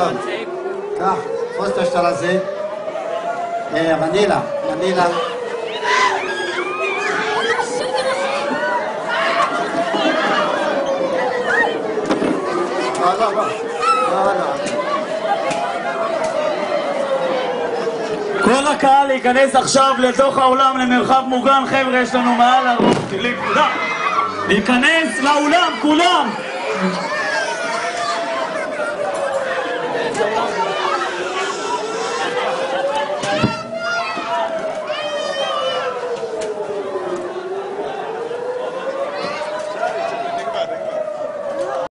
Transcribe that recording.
טוב, קח, תפוס את השטר הזה. לא. לא, לא. כל הקהל להיכנס עכשיו לתוך האולם למרחב מוגן, חבר'ה, יש לנו מעל. כולם. להיכנס לאולם, כולם! Obrigado.